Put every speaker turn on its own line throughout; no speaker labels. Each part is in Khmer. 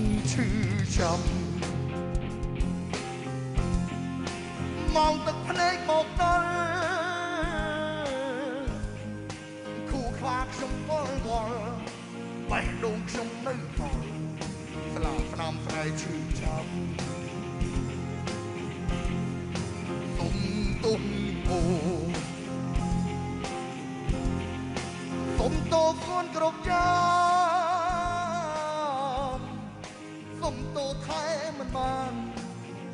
ងឈឺចាំមកទឹកភ្នែកមកដល់គូខ្វាខ្ញុំវល់វល់បេះដូងខ្ញុំនៅផលស្លាប់ស្នាមស្រែឈឺចាំសុំទុំអូសុំតោគួនគ្រប់យ៉ាង តោថែមិនបាន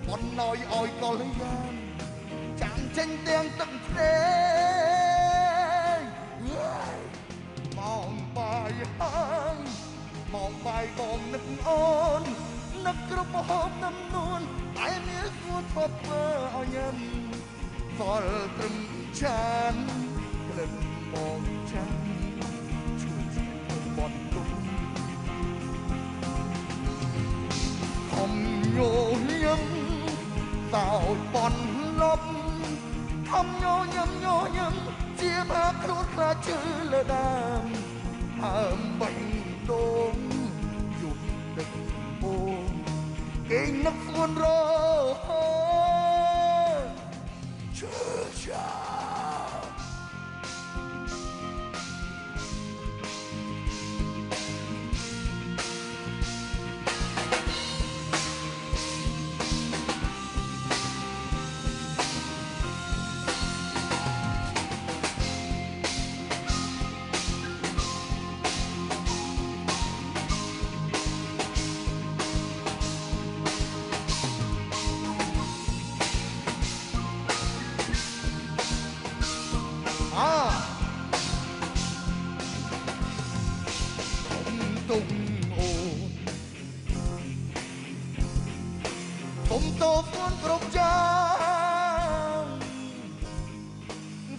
ប៉ុនណយឲ្យកលយ៉ាងចាំចេញទាំងទឹកភ្នែកមកបាយហើយមកបាយបងនឹកអូននឹកគ្រប់មហូប năm នួនតែមានគួរធ្វើធ្វើឲ្យញ៉ាំសល់ត្រឹមចានក្លិនមកចាំជួ តោចបន់លប់ខំញញឹមញញឹមជាបាខ្លួនខ្លាចជឿលើដើមហើមបាញ់ដូងយប់ដឹកពោគេងនឹកស្ងួនរជឿចា តោស្ងួនគ្រប់យ៉ាង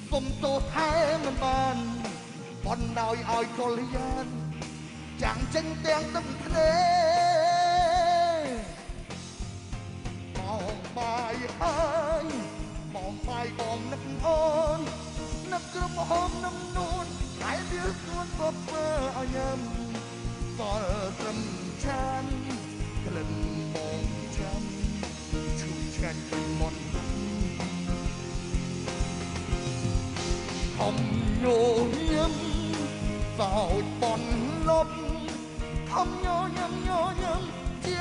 សុំតោថែមិនបានបណ្ដោយឲ្យកលយានចាំងចេញទាំងទឹកភ្នែកមកបាយហើយមកបាយបងនឹកអូននឹកគ្រប់មហូបនឹងនួនតែវាស្ងួនក៏ធ្វើឲ្យញ៉ាំ ញញឹមសោចបន់លប់ខំញញឹមញញឹមជា